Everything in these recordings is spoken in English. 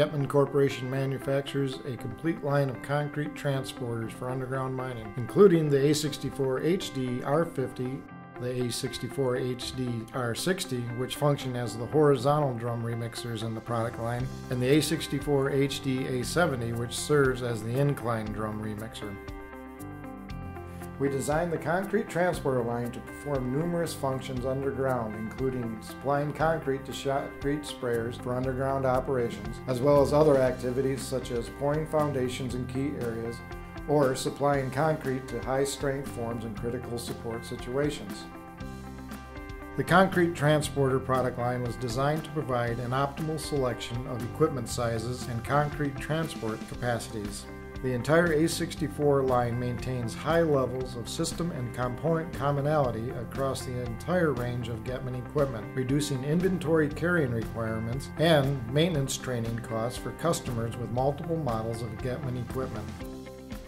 Getman Corporation manufactures a complete line of concrete transporters for underground mining, including the A64 HD R50 the A64 HD R60, which function as the horizontal drum remixers in the product line, and the A64 HD A70, which serves as the incline drum remixer. We designed the concrete transporter line to perform numerous functions underground, including supplying concrete to shotcrete sprayers for underground operations, as well as other activities such as pouring foundations in key areas, or supplying concrete to high strength forms in critical support situations. The concrete transporter product line was designed to provide an optimal selection of equipment sizes and concrete transport capacities. The entire A64 line maintains high levels of system and component commonality across the entire range of Getman equipment, reducing inventory carrying requirements and maintenance training costs for customers with multiple models of Getman equipment.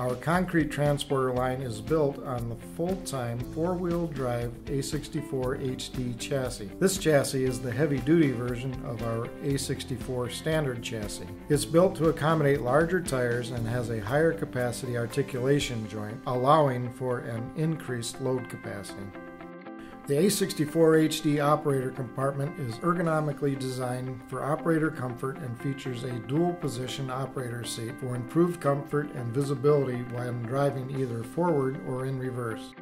Our concrete transporter line is built on the full-time four-wheel drive A64 HD chassis. This chassis is the heavy-duty version of our A64 standard chassis. It's built to accommodate larger tires and has a higher capacity articulation joint, allowing for an increased load capacity. The A64 HD operator compartment is ergonomically designed for operator comfort and features a dual position operator seat for improved comfort and visibility when driving either forward or in reverse.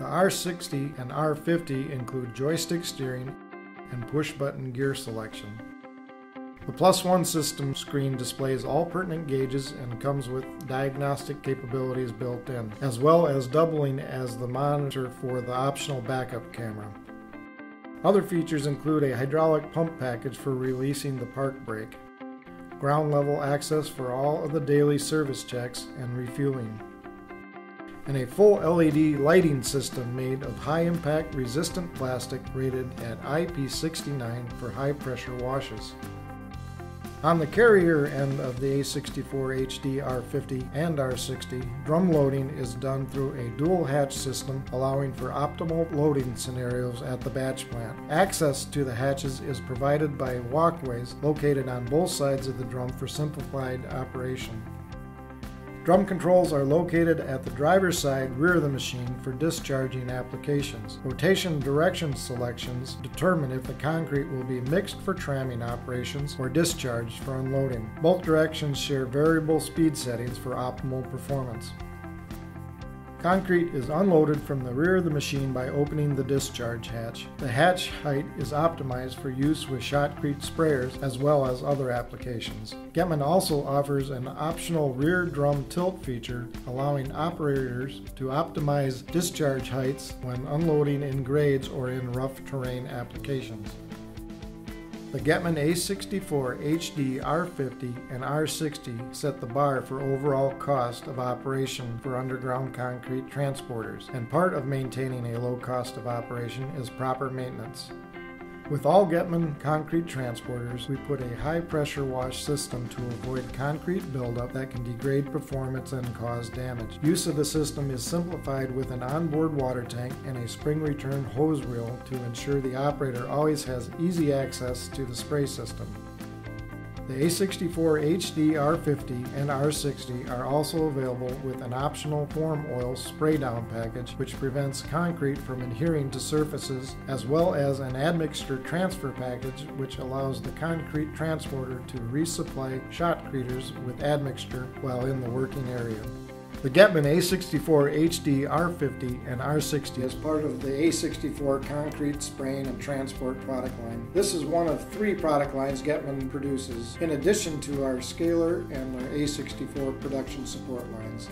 The R60 and R50 include joystick steering and push button gear selection. The Plus One system screen displays all pertinent gauges and comes with diagnostic capabilities built in, as well as doubling as the monitor for the optional backup camera. Other features include a hydraulic pump package for releasing the park brake, ground level access for all of the daily service checks and refueling, and a full LED lighting system made of high impact resistant plastic rated at IP69 for high pressure washes. On the carrier end of the A64 HD R50 and R60, drum loading is done through a dual hatch system allowing for optimal loading scenarios at the batch plant. Access to the hatches is provided by walkways located on both sides of the drum for simplified operation. Drum controls are located at the driver's side rear of the machine for discharging applications. Rotation direction selections determine if the concrete will be mixed for tramming operations or discharged for unloading. Both directions share variable speed settings for optimal performance. Concrete is unloaded from the rear of the machine by opening the discharge hatch. The hatch height is optimized for use with shotcrete sprayers as well as other applications. Getman also offers an optional rear drum tilt feature allowing operators to optimize discharge heights when unloading in grades or in rough terrain applications. The Getman A64 HD R50 and R60 set the bar for overall cost of operation for underground concrete transporters, and part of maintaining a low cost of operation is proper maintenance. With all Getman concrete transporters, we put a high pressure wash system to avoid concrete buildup that can degrade performance and cause damage. Use of the system is simplified with an onboard water tank and a spring return hose reel to ensure the operator always has easy access to the spray system. The A64 HD R50 and R60 are also available with an optional form oil spray down package which prevents concrete from adhering to surfaces as well as an admixture transfer package which allows the concrete transporter to resupply shotcreters with admixture while in the working area. The Getman A64 HD R50 and R60 is part of the A64 concrete spraying and transport product line. This is one of three product lines Getman produces, in addition to our Scaler and our A64 production support lines.